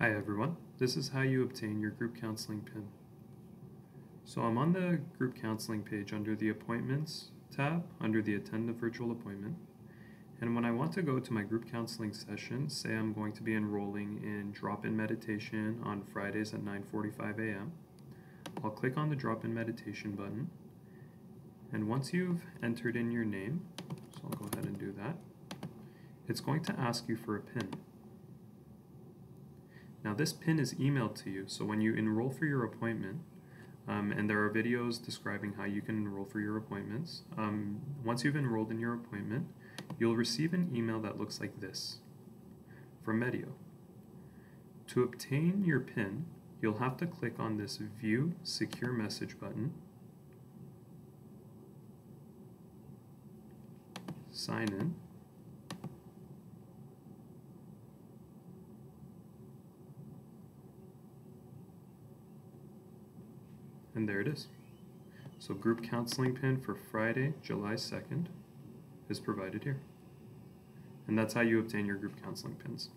Hi everyone, this is how you obtain your group counseling pin. So I'm on the group counseling page under the appointments tab under the attend a virtual appointment. And when I want to go to my group counseling session, say I'm going to be enrolling in drop-in meditation on Fridays at 9:45 a.m. I'll click on the drop-in meditation button. And once you've entered in your name, so I'll go ahead and do that, it's going to ask you for a pin. Now this pin is emailed to you, so when you enroll for your appointment, um, and there are videos describing how you can enroll for your appointments, um, once you've enrolled in your appointment, you'll receive an email that looks like this from Medeo. To obtain your PIN, you'll have to click on this View Secure Message button, sign in, And there it is. So group counseling pin for Friday, July 2nd is provided here. And that's how you obtain your group counseling pins.